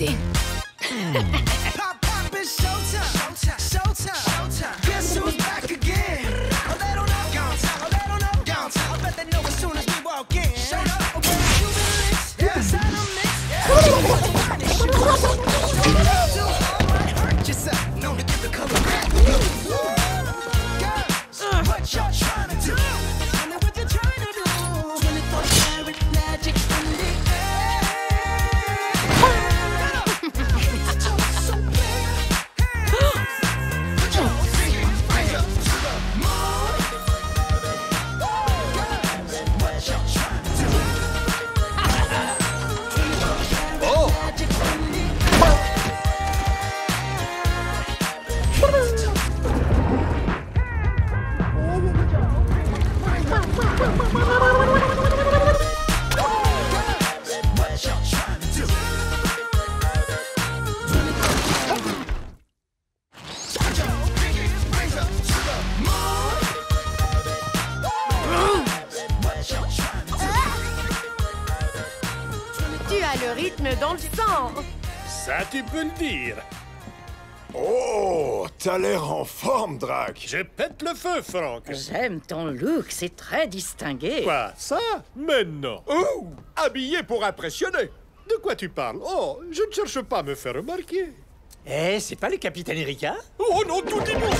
easy. Tu as le rythme dans le sang. Ça, tu peux le dire. Oh, t'as l'air en forme, Drac. Je pète le feu, Franck. J'aime ton look, c'est très distingué. Quoi, ça? Mais non. Oh Habillé pour impressionner De quoi tu parles? Oh, je ne cherche pas à me faire remarquer. Eh, c'est pas le capitaine Erika? Oh non, tout dit non